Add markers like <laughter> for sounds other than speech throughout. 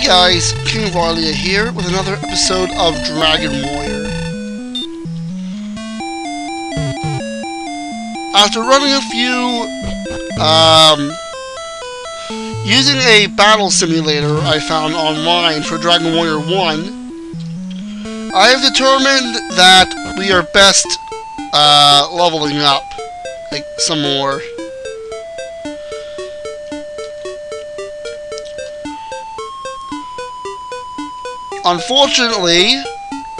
Hey guys, King Varlia here with another episode of Dragon Warrior. After running a few, um, using a battle simulator I found online for Dragon Warrior 1, I have determined that we are best, uh, leveling up, like, some more. Unfortunately,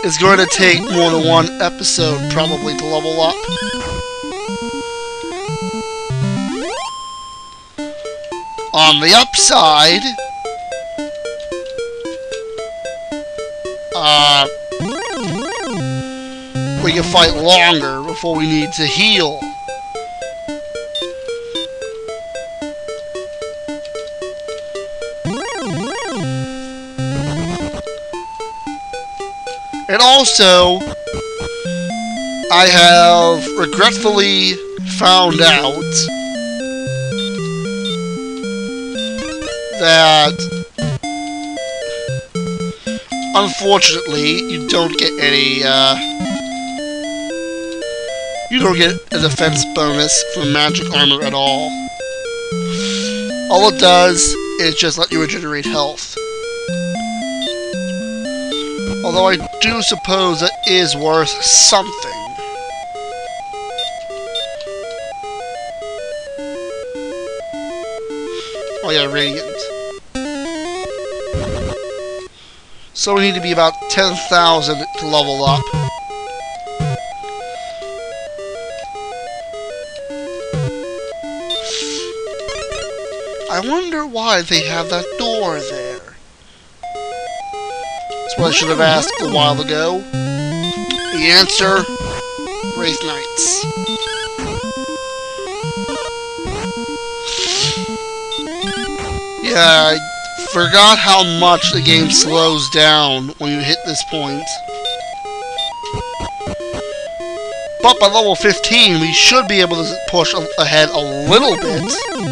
it's going to take more than one episode probably to level up. On the upside, uh, we can fight longer before we need to heal. Also, I have regretfully found out that unfortunately you don't get any uh, you don't get a defense bonus from magic armor at all. All it does is just let you regenerate health. Although I do suppose it is worth something. Oh yeah, Radiant. So we need to be about 10,000 to level up. I wonder why they have that door there. I should have asked a while ago. The answer, Wraith Knights. Yeah, I forgot how much the game slows down when you hit this point. But by level 15, we should be able to push ahead a little bit.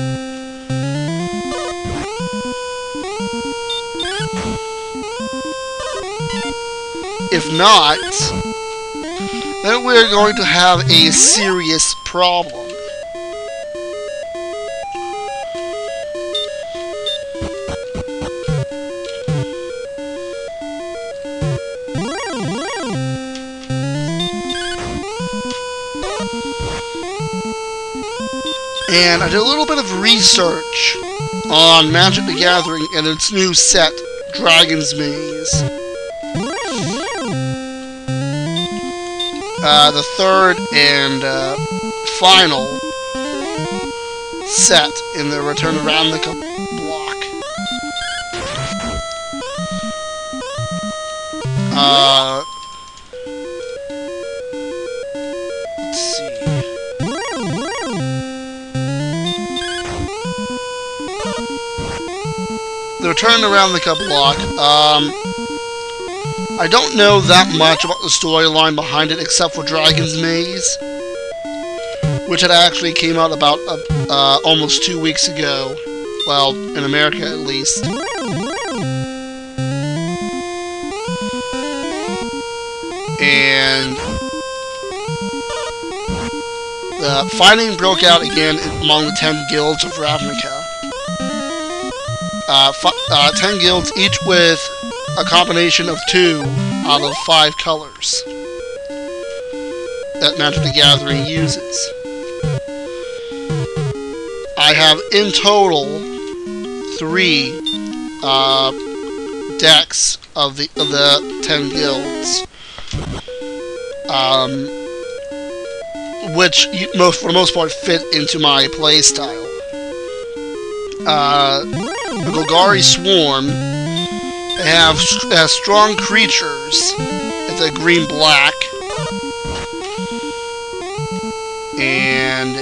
If not, then we're going to have a serious problem. And I did a little bit of research on Magic the Gathering and its new set, Dragon's Maze. Uh, the third and uh, final set in the Return to Ravnica block. Uh, let's see. The Return to Ravnica block. Um, I don't know that much about the storyline behind it except for Dragon's Maze, which had actually came out about uh, uh, almost two weeks ago. Well, in America at least. And the fighting broke out again among the ten guilds of Ravnica. Uh, uh, ten guilds, each with a combination of two out of five colors that Magic the Gathering uses. I have in total three uh, decks of the of the ten guilds, um, which most for the most part fit into my playstyle. Uh, the Golgari Swarm have uh, strong creatures. It's a green black. And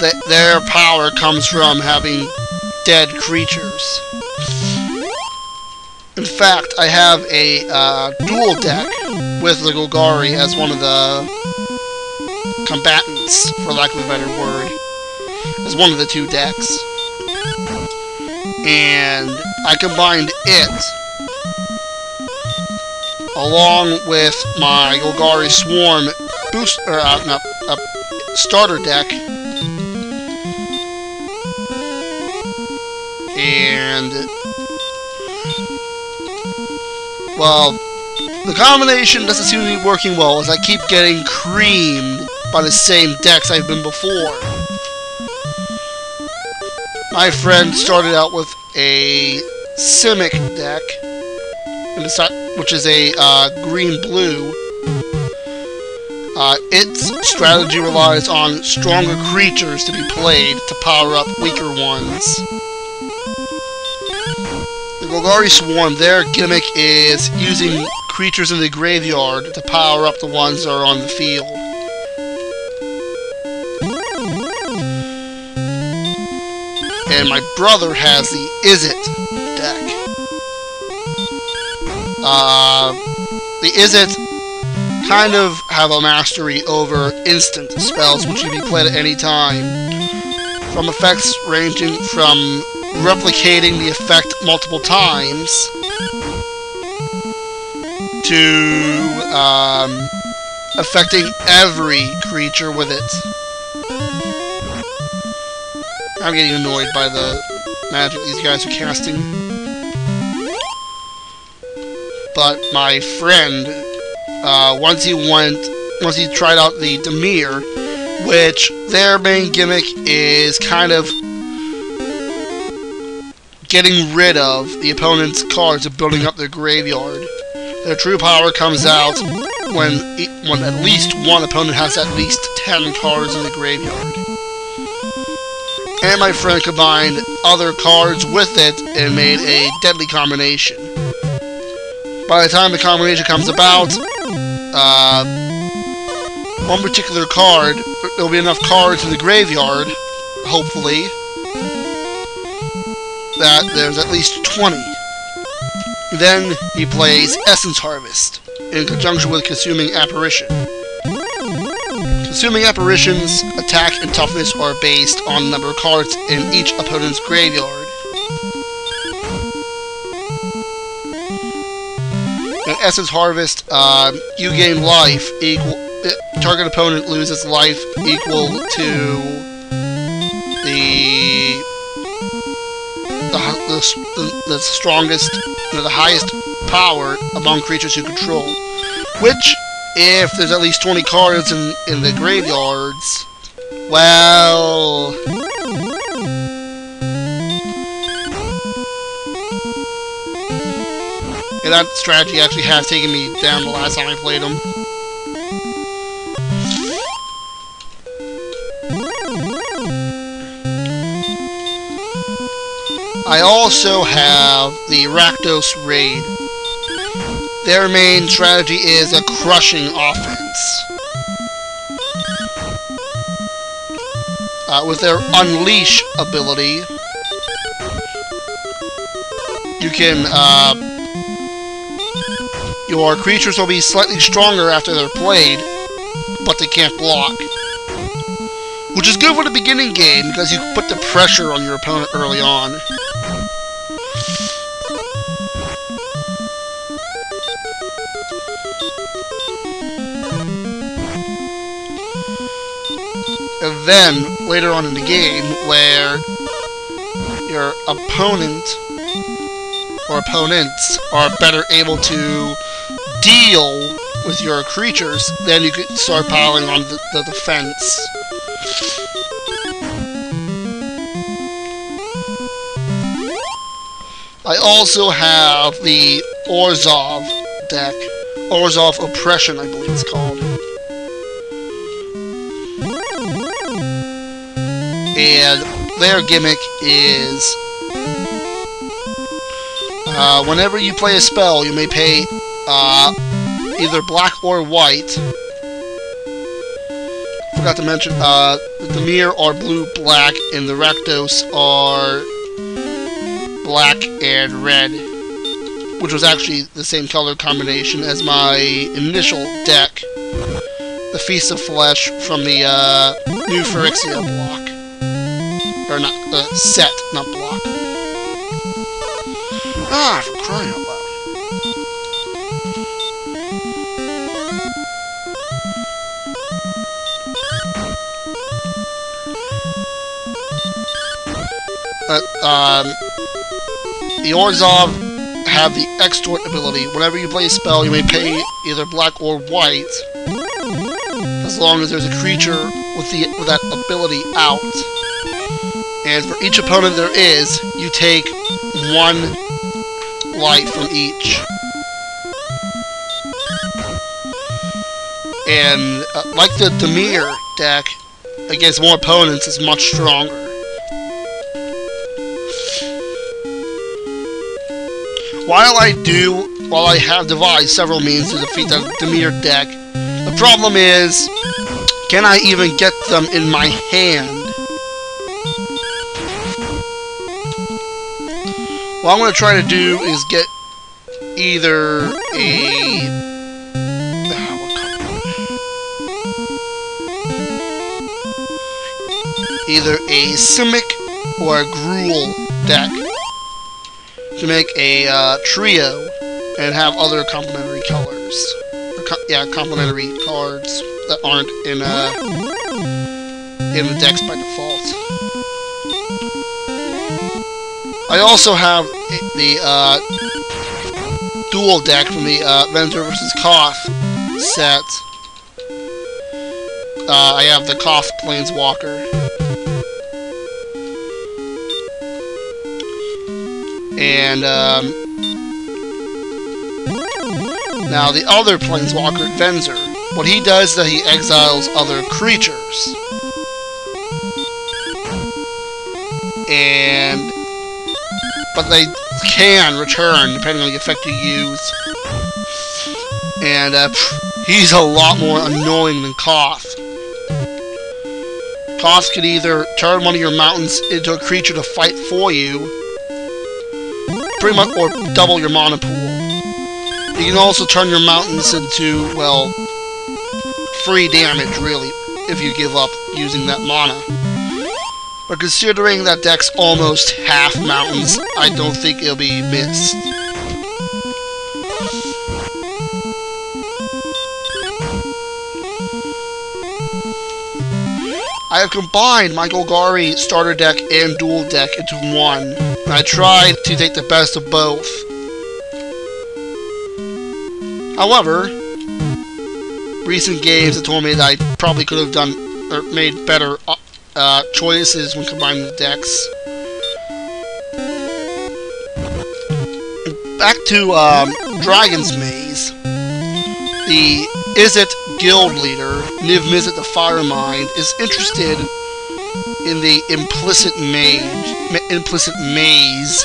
th their power comes from having dead creatures. In fact, I have a uh, dual deck with the Golgari as one of the combatants, for lack of a better word, as one of the two decks. And I combined it along with my Golgari Swarm boost or uh, not, uh, starter deck. And well, the combination doesn't seem to be working well as I keep getting creamed by the same decks I've been before. My friend started out with a Simic deck, which is a uh, green-blue. Uh, its strategy relies on stronger creatures to be played to power up weaker ones. The Golgari Swarm, their gimmick is using creatures in the graveyard to power up the ones that are on the field. And my brother has the Izzet deck. Uh, the it kind of have a mastery over instant spells which can be played at any time. From effects ranging from replicating the effect multiple times to um, affecting every creature with it. I'm getting annoyed by the magic these guys are casting. But my friend, uh, once he went, once he tried out the Dimir, which their main gimmick is kind of getting rid of the opponent's cards and building up their graveyard. Their true power comes out when, when at least one opponent has at least 10 cards in the graveyard and my friend combined other cards with it and made a deadly combination. By the time the combination comes about, uh, one particular card, there'll be enough cards in the graveyard, hopefully, that there's at least 20. Then he plays Essence Harvest, in conjunction with Consuming Apparition. Consuming Apparitions, attack and toughness are based on the number of cards in each opponent's graveyard. In Essence Harvest, uh, you gain life equal... Uh, target opponent loses life equal to the the, the, the strongest, the highest power among creatures you control, which if there's at least 20 cards in, in the graveyards, well... That strategy actually has taken me down the last time I played them. I also have the Rakdos Raid, their main strategy is a crushing offense. Uh, with their Unleash ability, you can, uh, your creatures will be slightly stronger after they're played, but they can't block. Which is good for the beginning game, because you put the pressure on your opponent early on. Then, later on in the game, where your opponent or opponents are better able to deal with your creatures, then you can start piling on the, the defense. I also have the Orzhov deck. Orzhov Oppression, I believe it's called. and their gimmick is uh, whenever you play a spell, you may pay uh, either black or white. Forgot to mention, uh, the Dimir are blue-black, and the Rakdos are black and red, which was actually the same color combination as my initial deck, the Feast of Flesh from the uh, new Phyrexia block. Or not, uh, set, not block. Ah, for crying out loud. Uh, um, the Orzhov have the extort ability. Whenever you play a spell, you may pay either black or white, as long as there's a creature with the with that ability out. And for each opponent there is, you take one light from each. And uh, like the Dimir deck, against more opponents is much stronger. While I do, while I have devised several means to defeat the Dimir deck, the problem is, can I even get them in my hand? What I'm going to try to do is get either a... Either a Simic or a Gruul deck to make a uh, trio and have other complementary colors. Or co yeah, complementary cards that aren't in uh, in the decks by default. I also have the uh, dual deck from the uh, Venser vs. Koth set. Uh, I have the Koth Planeswalker. And, um, now the other Planeswalker, Venser, what he does is that he exiles other creatures. And, but they can return depending on the effect you use. And, uh, he's a lot more annoying than Koth. Koth can either turn one of your mountains into a creature to fight for you, pretty much, or double your mana pool. You can also turn your mountains into, well, free damage, really, if you give up using that mana. But considering that deck's almost half mountains, I don't think it'll be missed. I have combined my Golgari starter deck and dual deck into one. I tried to take the best of both. However, recent games have told me that I probably could have done or made better uh, choices when combining the decks. Back to um, Dragon's Maze. The Izzet guild leader, Niv Mizzet the Firemind, is interested in the implicit mage, implicit maze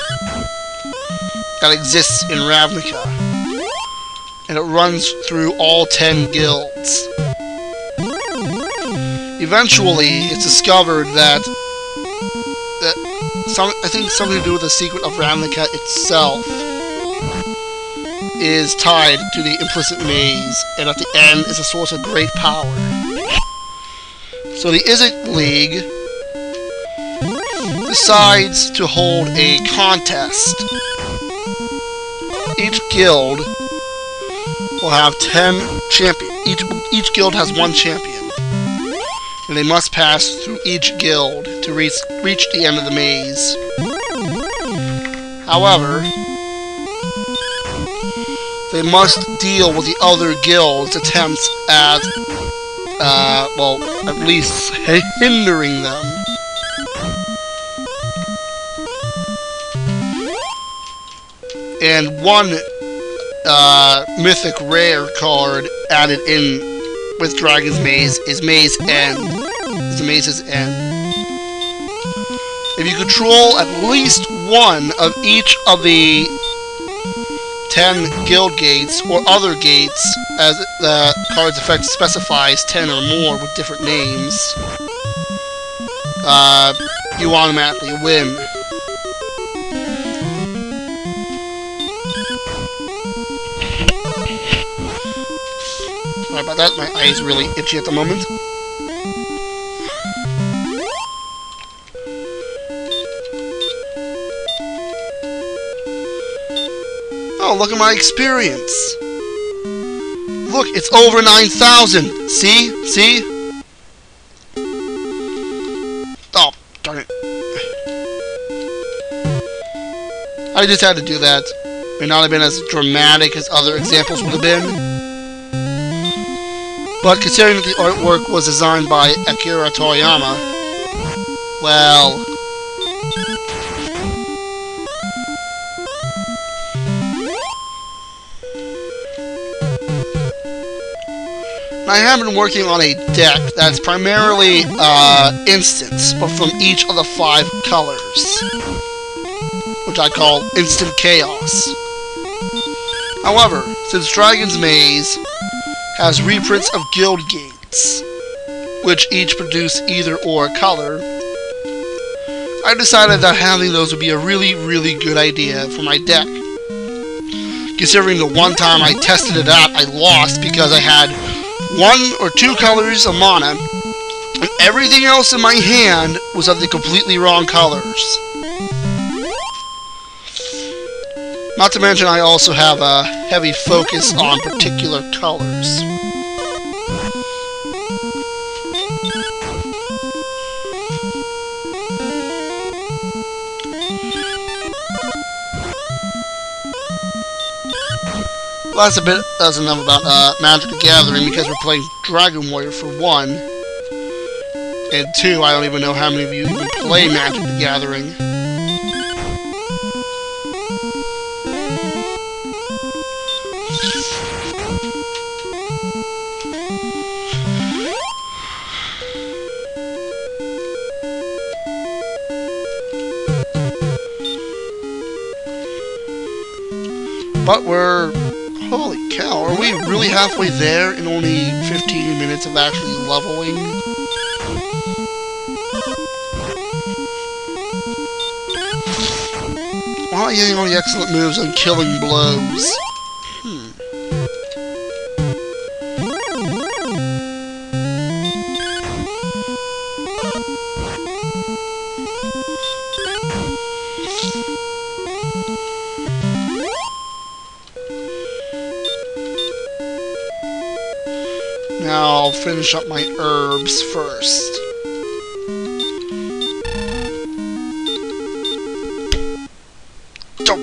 that exists in Ravnica. And it runs through all ten guilds. Eventually, it's discovered that, that some, I think something to do with the secret of Ravnica itself is tied to the implicit maze, and at the end is a source of great power. So the Izzet League decides to hold a contest. Each guild will have 10 champions. Each, each guild has one champion. And they must pass through each guild to reach, reach the end of the maze. However, they must deal with the other guild's attempts at, uh, well, at least <laughs> hindering them. And one uh, mythic rare card added in with Dragon's Maze is Maze End. Is the Maze's End. If you control at least one of each of the 10 guild gates or other gates, as the card's effect specifies 10 or more with different names, uh, you automatically win. Sorry about that, my eyes really itchy at the moment. Oh, look at my experience. Look, it's over 9,000. See? See? Oh, darn it. I just had to do that. May not have been as dramatic as other examples would have been. But considering that the artwork was designed by Akira Toriyama, well... I have been working on a deck that's primarily uh, instants, but from each of the five colors, which I call Instant Chaos. However, since Dragon's Maze has reprints of Guild Gates, which each produce either or color, I decided that having those would be a really, really good idea for my deck. Considering the one time I tested it out, I lost because I had one or two colors of mana, and everything else in my hand was of the completely wrong colors. Not to mention I also have a heavy focus on particular colors. Well, that's a bit. That's enough about uh, Magic the Gathering because we're playing Dragon Warrior for one, and two. I don't even know how many of you even play Magic the Gathering. But we're Holy cow, are we really halfway there in only 15 minutes of actually leveling? Why am I getting all the excellent moves and killing blows? I'll finish up my herbs first. Um,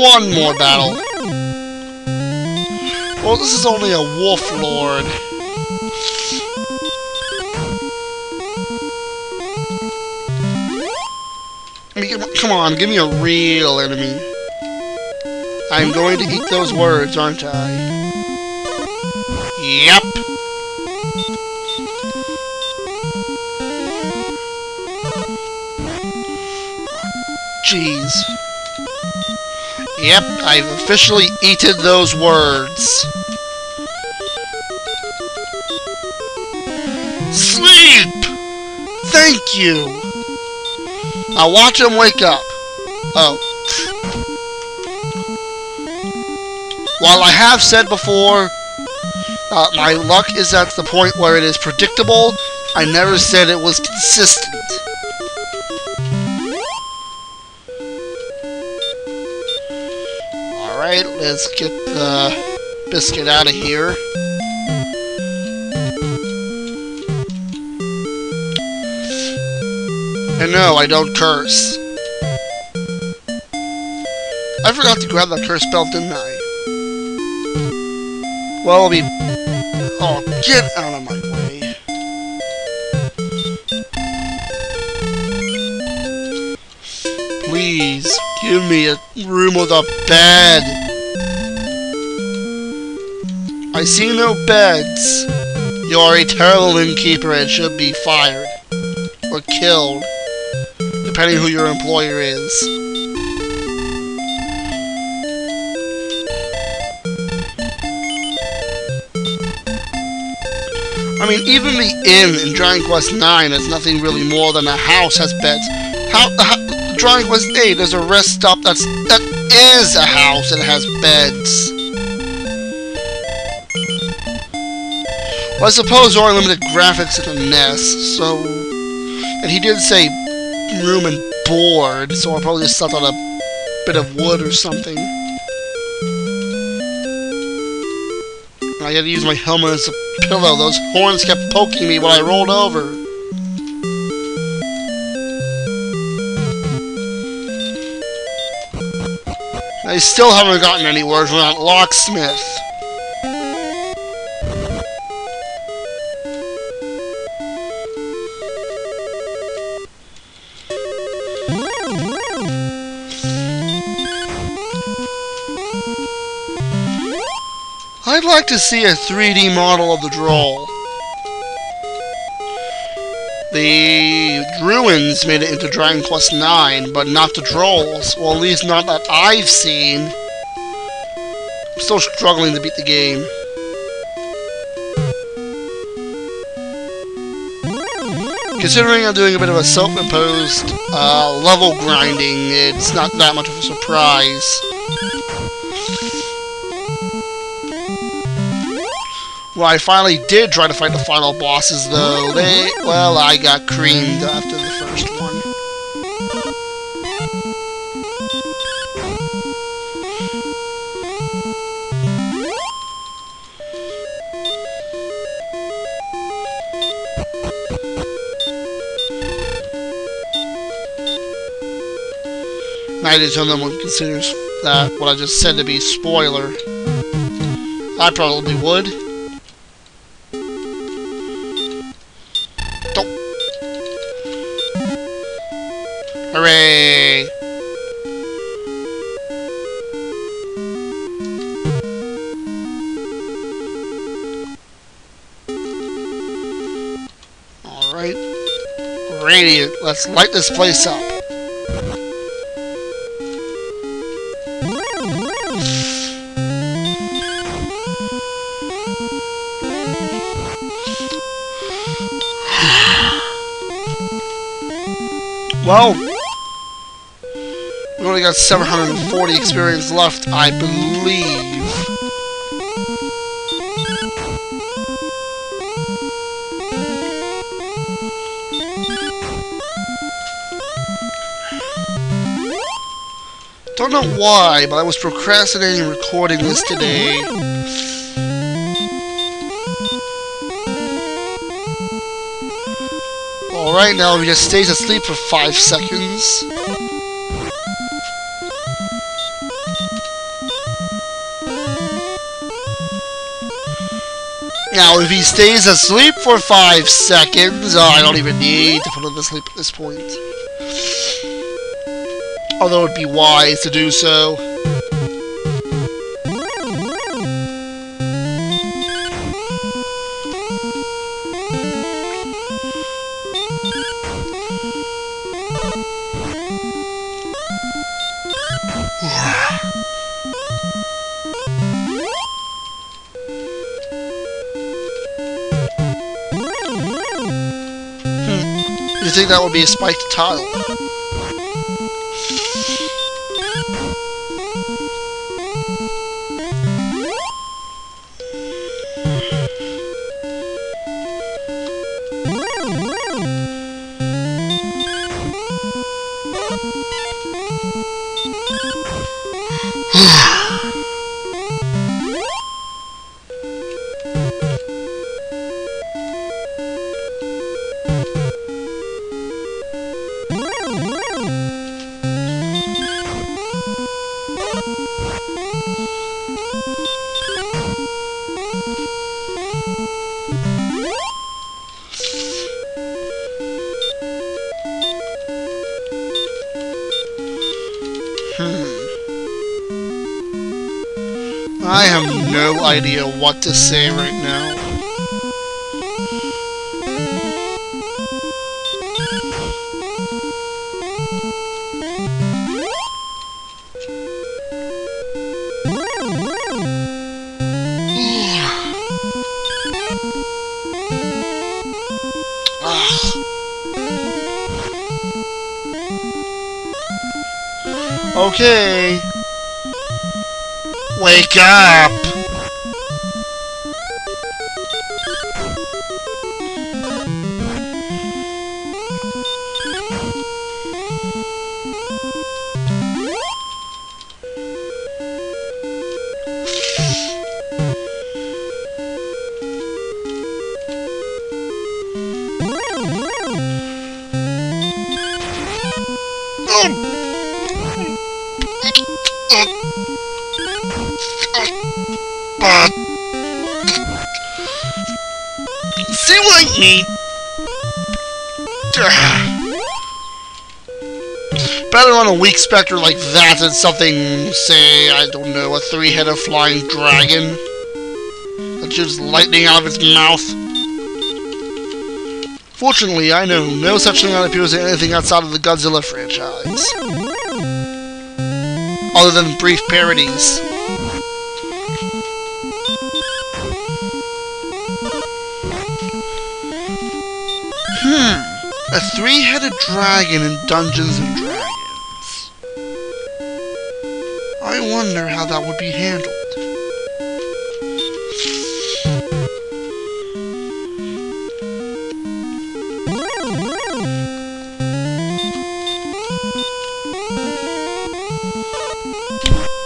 one more battle. Well, this is only a wolf lord. Come on, give me a real enemy. I'm going to eat those words, aren't I? Yep. Jeez. Yep, I've officially eaten those words. Sleep! Thank you! Now watch him wake up. Oh. While I have said before, uh, my luck is at the point where it is predictable, I never said it was consistent. Alright, let's get the biscuit out of here. And <laughs> no, I don't curse. I forgot to grab that curse belt, didn't I? Well, I'll be... Oh, get out of my way. Please, give me a room with a bed. I see no beds. You're a terrible innkeeper and should be fired. Or killed depending who your employer is. I mean, even the inn in Dragon Quest IX is nothing really more than a house has beds. How, how Dragon Quest VIII, there's a rest stop that's that is a house and has beds. Well, I suppose there are limited graphics in the NES, so And he did say room and board, so I probably just slept on a bit of wood or something. I had to use my helmet as a pillow. Those horns kept poking me when I rolled over. I still haven't gotten anywhere that locksmith. I'd like to see a 3D model of the droll. The Druins made it into Dragon Quest IX, but not the Drolls. Well, at least not that I've seen. I'm still struggling to beat the game. Considering I'm doing a bit of a self-imposed uh, level grinding, it's not that much of a surprise. Well, I finally did try to fight the final bosses, though. They, well, I got creamed after the first one. Neither someone considers that what I just said to be spoiler. I probably would. Let's light this place up. well, we only got 740 experience left, I believe. I don't know why, but I was procrastinating recording this today. Alright, now he just stays asleep for 5 seconds. Now, if he stays asleep for five seconds, oh, I don't even need to put him to sleep at this point. Although it'd be wise to do so. Hmm. You think that would be a spiked tile? Idea what to say right now. Ah. okay. Wake up! Thank you. A weak specter like that than something, say, I don't know, a three-headed flying dragon that shoots lightning out of its mouth. Fortunately, I know no such thing that appears in anything outside of the Godzilla franchise. Other than brief parodies. Hmm. A three-headed dragon in Dungeons and Dragons. Wonder how that would be handled.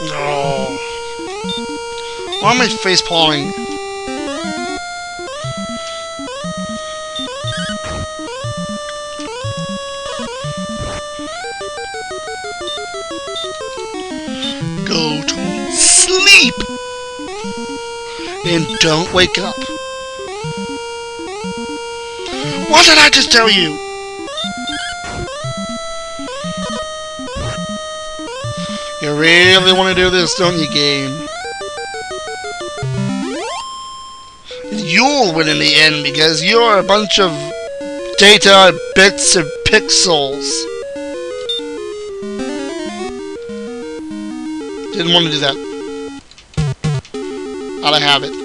No. Why am I face palming? And don't wake up. What did I just tell you? You really want to do this, don't you, game? You'll win in the end because you're a bunch of data, bits, and pixels. Didn't want to do that. Out of habit.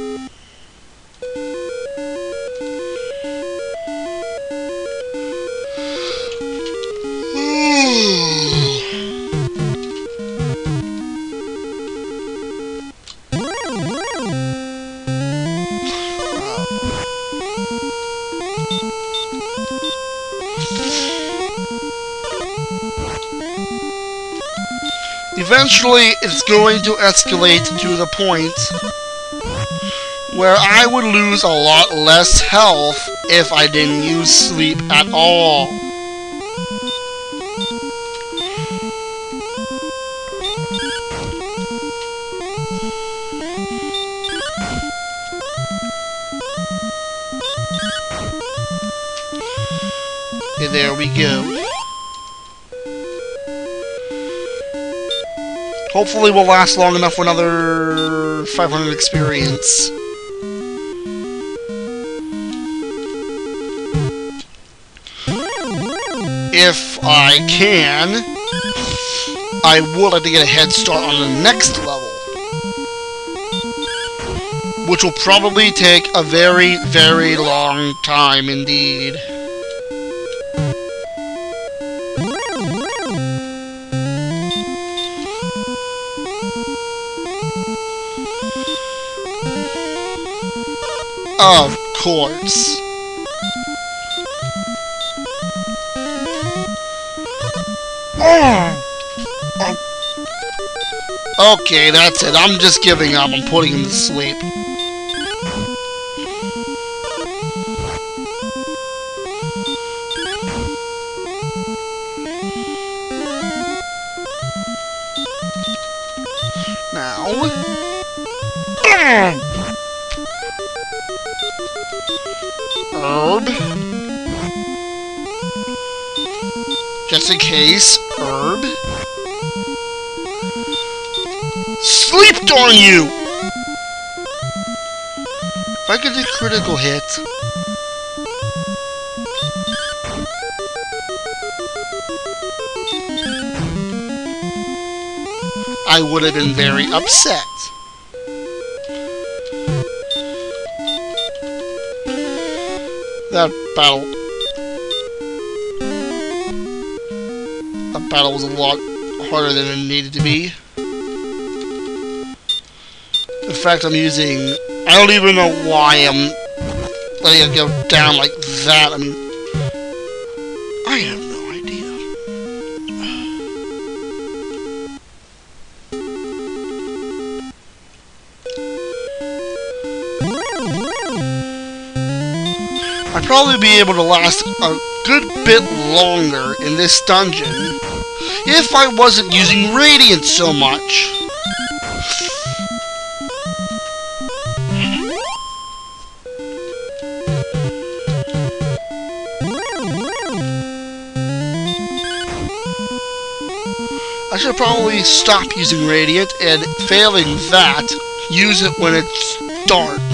Eventually, it's going to escalate to the point where I would lose a lot less health if I didn't use sleep at all. Okay, there we go. Hopefully we'll last long enough for another 500 experience. If I can, I would like to get a head start on the next level. Which will probably take a very, very long time indeed. Of course. Ah. Okay, that's it. I'm just giving up. I'm putting him to sleep. Herb. Just in case. Herb. Sleeped on you! If I get a critical hit... I would have been very upset. That battle... That battle was a lot harder than it needed to be. In fact, I'm using... I don't even know why I'm letting it go down like that. I mean... probably be able to last a good bit longer in this dungeon if I wasn't using Radiant so much. I should probably stop using Radiant and failing that, use it when it's dark.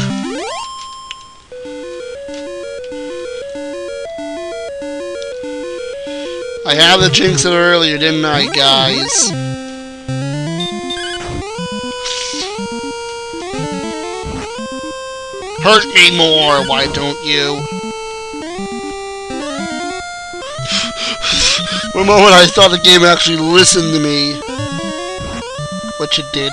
I had the jinx it earlier, didn't I, guys? Hurt me more, why don't you? <laughs> For a moment I thought the game actually listened to me. Which it did.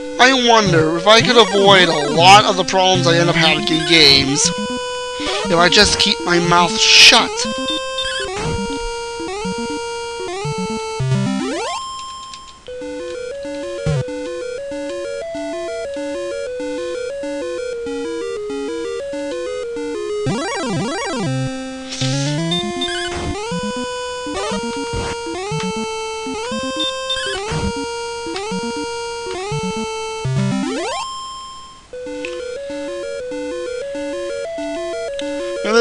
I wonder if I could avoid a lot of the problems I end up having in games if I just keep my mouth shut.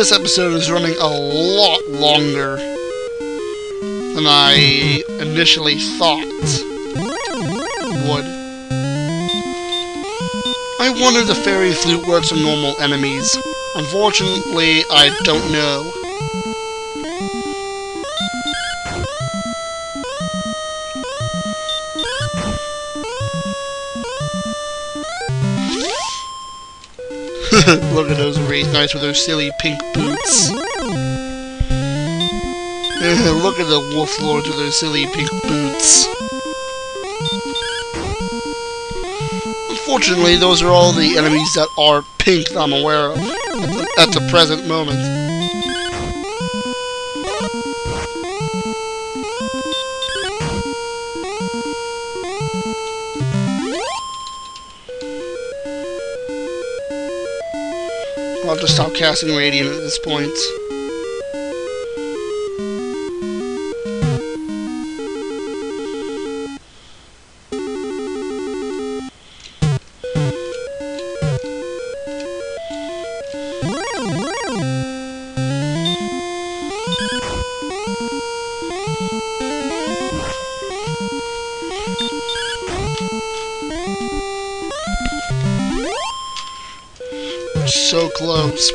This episode is running a lot longer than I initially thought would. I wonder if the fairy flute works on normal enemies. Unfortunately, I don't know. <laughs> Look at those Wraith Knights with their silly pink boots. <laughs> Look at the Wolf Lords with their silly pink boots. Unfortunately, those are all the enemies that are pink that I'm aware of at the, at the present moment. I'll just stop casting Radiant at this point.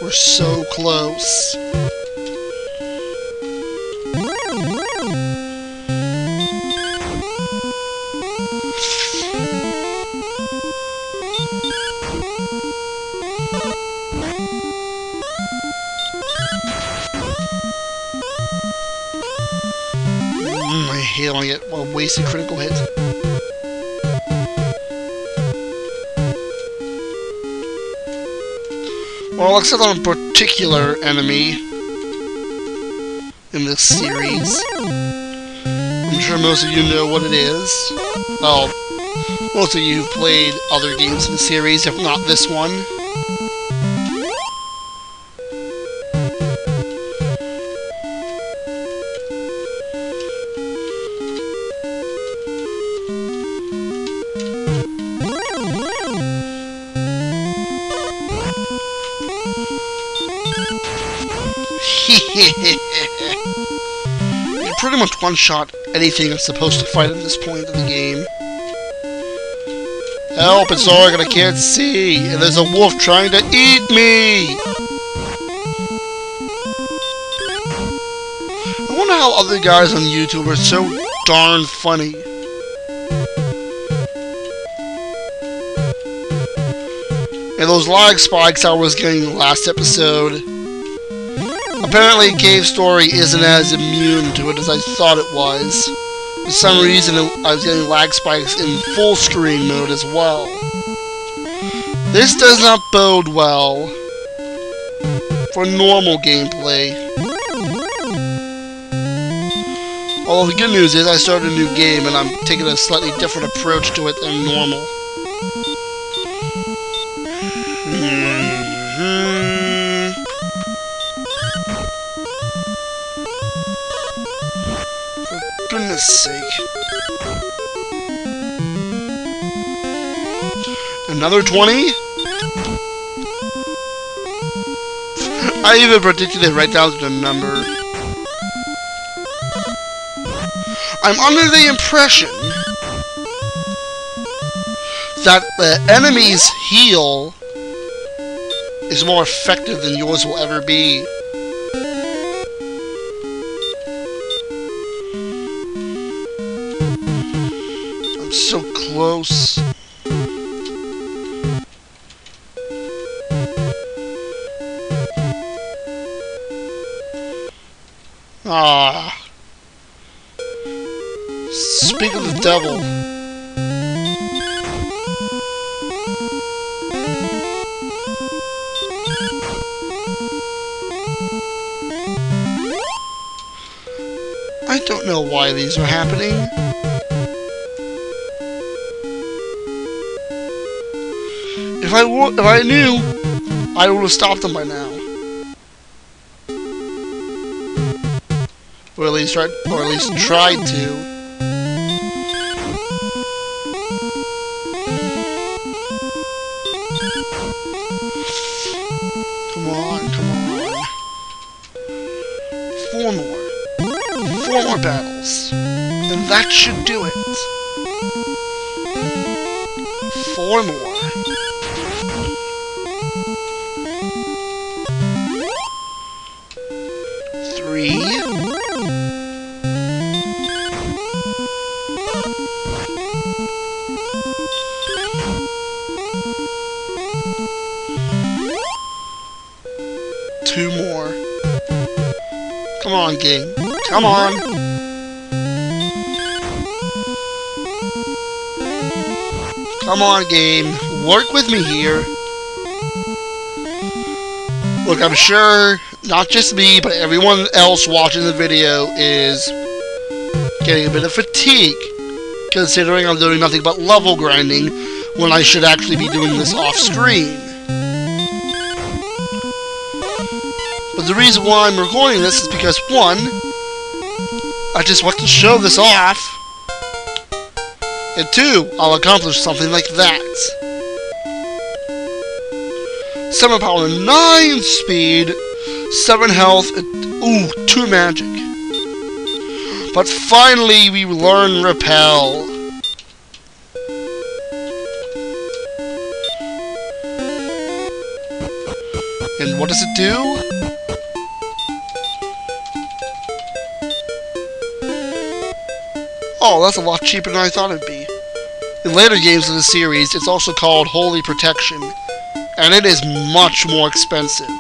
We're so close. Well, except on a particular enemy in this series. I'm sure most of you know what it is. Well, most of you have played other games in the series, if not this one. One-shot anything that's supposed to fight at this point in the game. Help, it's dark and I can't see, and there's a wolf trying to eat me! I wonder how other guys on YouTube are so darn funny. And those lag spikes I was getting last episode Apparently, Cave Story isn't as immune to it as I thought it was. For some reason, I was getting lag spikes in full screen mode as well. This does not bode well for normal gameplay. Although the good news is I started a new game and I'm taking a slightly different approach to it than normal. Goodness sake. Another 20? <laughs> I even predicted it right down to the number. I'm under the impression that the enemy's heal is more effective than yours will ever be. So close. Ah. Speak of the devil. I don't know why these are happening. If I if I knew, I would have stopped them by now. Or at least tried, or at least tried to. Come on, come on. Four more. Four more battles. And that should do it. Four more. Game. Come on. Come on, game. Work with me here. Look, I'm sure not just me, but everyone else watching the video is getting a bit of fatigue, considering I'm doing nothing but level grinding when I should actually be doing this off the reason why I'm recording this is because, one, I just want to show this off, and two, I'll accomplish something like that. 7 power, 9 speed, 7 health, and, ooh, 2 magic. But finally, we learn Repel. And what does it do? Oh, that's a lot cheaper than I thought it'd be. In later games of the series, it's also called Holy Protection, and it is much more expensive.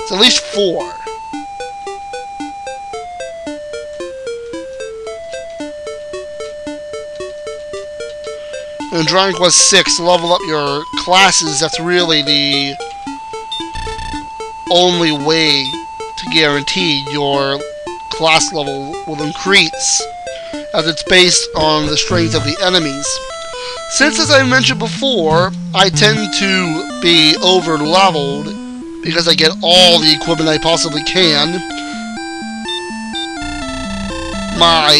It's at least four. In Dragon Quest VI, to level up your classes, that's really the only way to guarantee your class level will increase, as it's based on the strength of the enemies. Since, as I mentioned before, I tend to be over-leveled because I get all the equipment I possibly can, my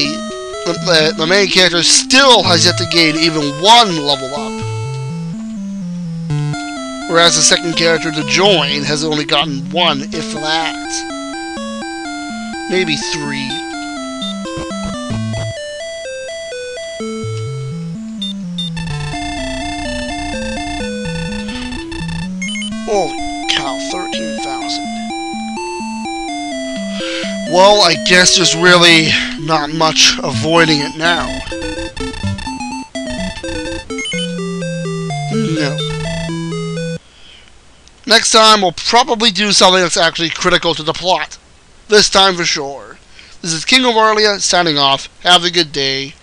the, main character still has yet to gain even one level up. Whereas the second character to join has only gotten one, if that. Maybe three. Holy cow, 13,000. Well, I guess there's really not much avoiding it now. No. Next time, we'll probably do something that's actually critical to the plot. This time for sure. This is King of Arlia signing off. Have a good day.